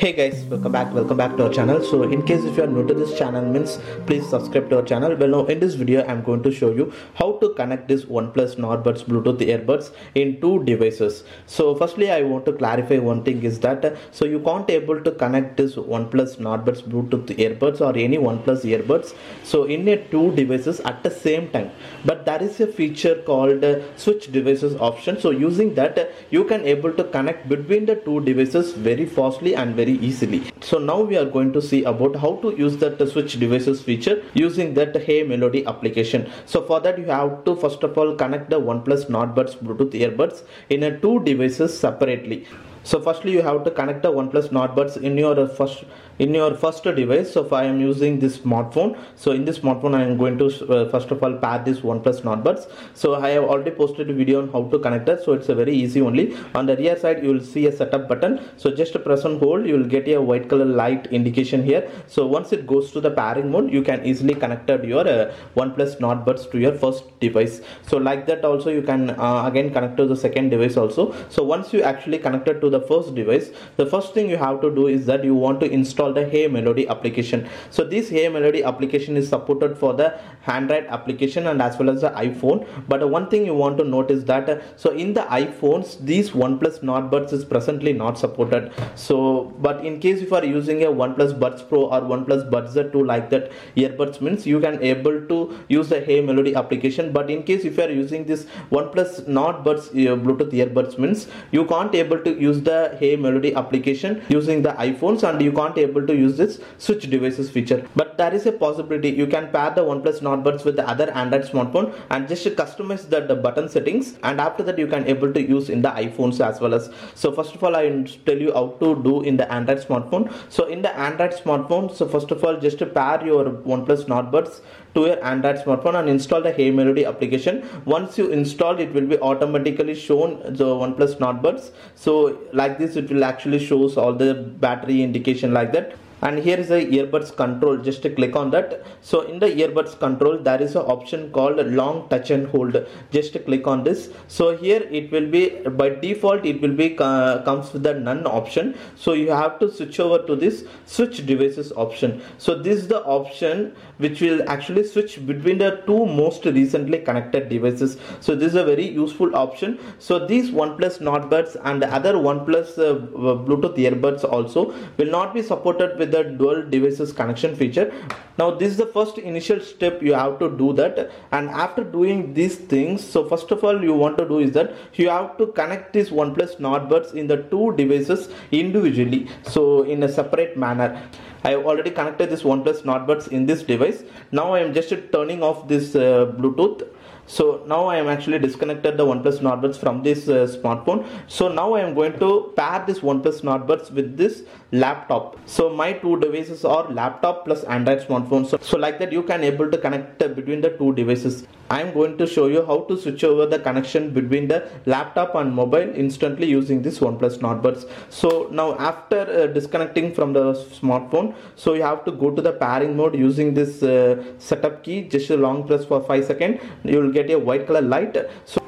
hey guys welcome back welcome back to our channel. So in case if you are new to this channel means please subscribe to our channel. Well now in this video i'm going to show you how to connect this oneplus nordbuds bluetooth earbuds in two devices. So firstly i want to clarify one thing is that so you can't able to connect this oneplus nordbuds bluetooth earbuds or any oneplus earbuds so in a two devices at the same time. But there is a feature called uh, switch devices option. So using that uh, you can able to connect between the two devices very fastly and very easily. So now we are going to see about how to use that switch devices feature using that hey melody application. So for that you have to first of all connect the oneplus nordbuds bluetooth earbuds in a two devices separately. So firstly you have to connect the oneplus nordbuds in your first in your first device so if i am using this smartphone so in this smartphone i am going to uh, first of all pair this oneplus nordbuds so i have already posted a video on how to connect that so it's a very easy only. On the rear side you will see a setup button. So just press and hold you will get a white color light indication here. So once it goes to the pairing mode you can easily connect your uh, oneplus nordbuds to your first device. So like that also you can uh, again connect to the second device also. So once you actually connected to the first device the first thing you have to do is that you want to install the hey melody application. So this hey melody application is supported for the android application and as well as the iphone. But one thing you want to notice that so in the iphones these oneplus Nord Buds is presently not supported. So but in case if you are using a oneplus buds pro or oneplus buds z2 like that earbuds means you can able to use the hey melody application. But in case if you are using this oneplus nordbuds uh, bluetooth earbuds means you can't able to use the hey melody application using the iphones and you can't able to use this switch devices feature. But there is a possibility you can pair the oneplus nordbuds with the other android smartphone and just customize the, the button settings. And after that you can able to use in the iphones as well as so first of all i tell you how to do in the android smartphone. So in the android smartphone so first of all just pair your oneplus nordbuds to your android smartphone and install the hey melody application. Once you install it will be automatically shown the oneplus nordbuds so like this it will actually shows all the battery indication like that and here is the earbuds control. Just click on that. So in the earbuds control there is an option called long touch and hold. Just click on this. So here it will be by default it will be uh, comes with the none option. So you have to switch over to this switch devices option. So this is the option which will actually switch between the two most recently connected devices. So this is a very useful option. So these oneplus nordbuds and the other oneplus uh, bluetooth earbuds also will not be supported with the dual devices connection feature now this is the first initial step you have to do that and after doing these things so first of all you want to do is that you have to connect this oneplus nordbuds in the two devices individually so in a separate manner I have already connected this OnePlus Nordbuds in this device. Now I am just turning off this uh, Bluetooth. So now I am actually disconnected the OnePlus Nordbuds from this uh, smartphone. So now I am going to pair this OnePlus Nordbuds with this laptop. So my two devices are laptop plus Android smartphone. So, so like that you can able to connect uh, between the two devices. I am going to show you how to switch over the connection between the laptop and mobile instantly using this OnePlus Nordbuds. So now after uh, disconnecting from the smartphone, so you have to go to the pairing mode using this uh, setup key. Just a long press for 5 seconds. You will get a white color light. So,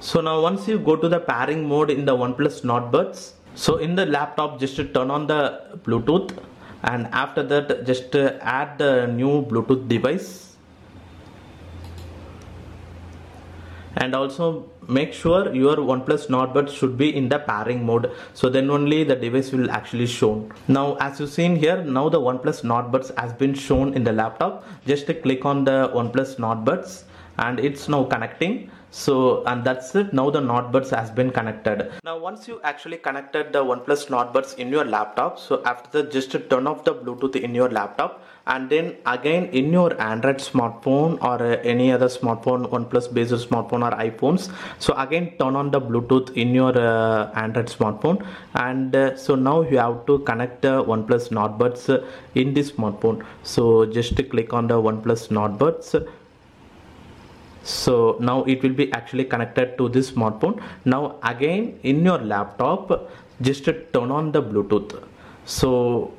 so now once you go to the pairing mode in the OnePlus Nordbuds, so in the laptop just turn on the Bluetooth and after that just add the new Bluetooth device. And also make sure your OnePlus Nordbuds should be in the pairing mode. So then only the device will actually shown. Now as you seen here now the OnePlus Nordbuds has been shown in the laptop. Just click on the OnePlus Nordbuds and it's now connecting. So and that's it. Now the nordbuds has been connected. Now once you actually connected the oneplus nordbuds in your laptop so after that just turn off the bluetooth in your laptop. And then again in your android smartphone or uh, any other smartphone oneplus based smartphone or iphones so again turn on the bluetooth in your uh, android smartphone. And uh, so now you have to connect the oneplus nordbuds uh, in this smartphone. So just click on the oneplus nordbuds so now it will be actually connected to this smartphone now again in your laptop just turn on the bluetooth so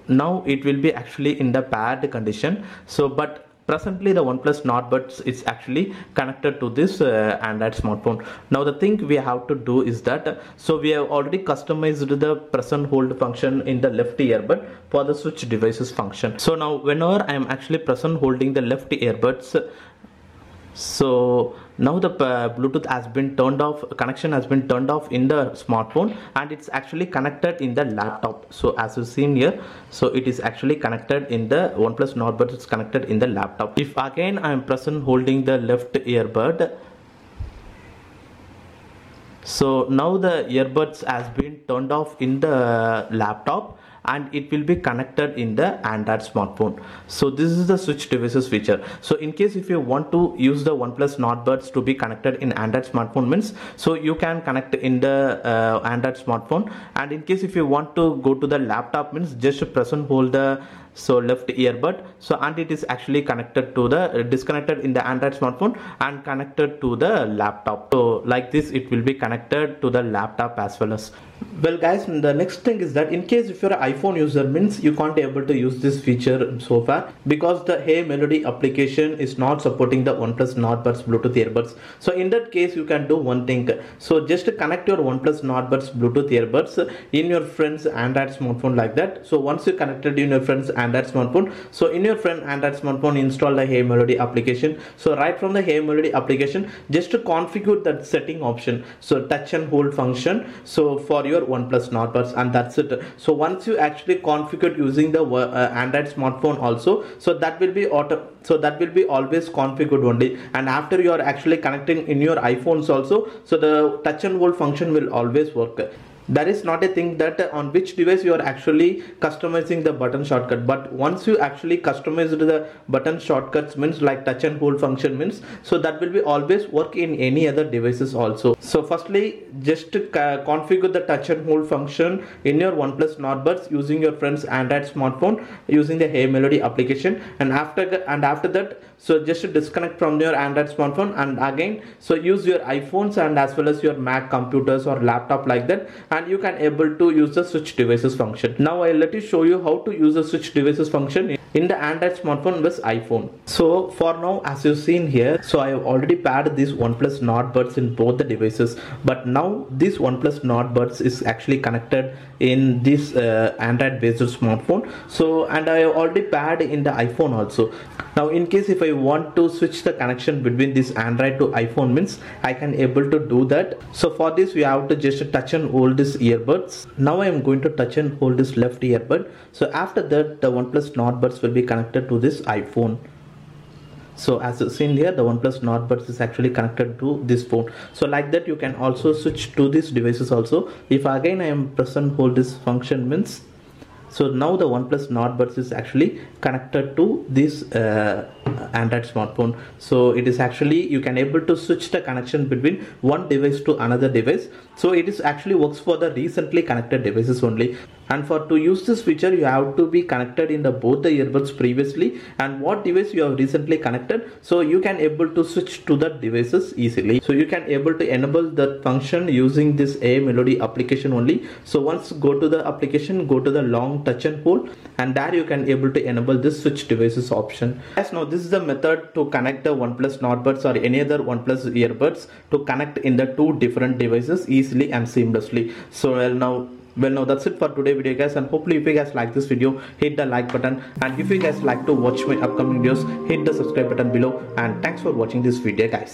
now it will be actually in the paired condition so but presently the OnePlus Nord Buds is actually connected to this uh, Android smartphone. Now the thing we have to do is that so we have already customized the press and hold function in the left earbud for the switch devices function. So now whenever I am actually press and holding the left earbuds so now the uh, bluetooth has been turned off connection has been turned off in the smartphone and it's actually connected in the laptop. So as you seen here so it is actually connected in the oneplus nord but it's connected in the laptop. If again i am present holding the left earbud. So now the earbuds has been turned off in the laptop and it will be connected in the Android smartphone. So this is the switch devices feature. So in case if you want to use the OnePlus Nord Buds to be connected in Android smartphone means so you can connect in the uh, Android smartphone and in case if you want to go to the laptop means just press and hold the so left earbud. So and it is actually connected to the disconnected in the android smartphone and connected to the laptop. So like this it will be connected to the laptop as well as well guys the next thing is that in case if you're an iphone user means you can't able to use this feature so far because the hey melody application is not supporting the oneplus nord buds bluetooth earbuds. So in that case you can do one thing. So just connect your oneplus nord buds bluetooth earbuds in your friend's android smartphone like that. So once you connected in your friend's android smartphone so in your friend android smartphone install the hey melody application. So right from the hey melody application just to configure that setting option. So touch and hold function. So for your OnePlus Nord Buds and that's it. So once you actually configure using the uh, Android smartphone also, so that will be auto, so that will be always configured only. And after you are actually connecting in your iPhones also, so the touch and hold function will always work that is not a thing that uh, on which device you are actually customizing the button shortcut. But once you actually customize the button shortcuts means like touch and hold function means so that will be always work in any other devices also. So firstly just configure the touch and hold function in your oneplus nord buds using your friend's android smartphone using the hey melody application. And after and after that so just disconnect from your android smartphone and again so use your iphones and as well as your mac computers or laptop like that you can able to use the switch devices function. Now i'll let you show you how to use the switch devices function in the android smartphone with iphone. So for now as you've seen here so i have already paired this oneplus nord buds in both the devices. But now this oneplus nord buds is actually connected in this uh, android based smartphone. So and i have already paired in the iphone also. Now in case if I want to switch the connection between this Android to iPhone means I can able to do that. So for this we have to just touch and hold this earbuds. Now I am going to touch and hold this left earbud. So after that the OnePlus Nord Buds will be connected to this iPhone so as seen here the OnePlus Nord Buds is actually connected to this phone so like that you can also switch to these devices also if again I am press and hold this function means so now the OnePlus Nord Buds is actually connected to this uh, Android smartphone. So it is actually you can able to switch the connection between one device to another device. So it is actually works for the recently connected devices only. And for to use this feature, you have to be connected in the both the earbuds previously and what device you have recently connected. So you can able to switch to the devices easily. So you can able to enable that function using this Hey Melody application only. So once go to the application, go to the long touch and hold and there you can able to enable this switch devices option. Yes, now this is the method to connect the OnePlus Nord Buds or any other OnePlus earbuds to connect in the two different devices easily and seamlessly. So well now well now that's it for today video guys and hopefully if you guys like this video hit the like button. And if you guys like to watch my upcoming videos hit the subscribe button below. And thanks for watching this video guys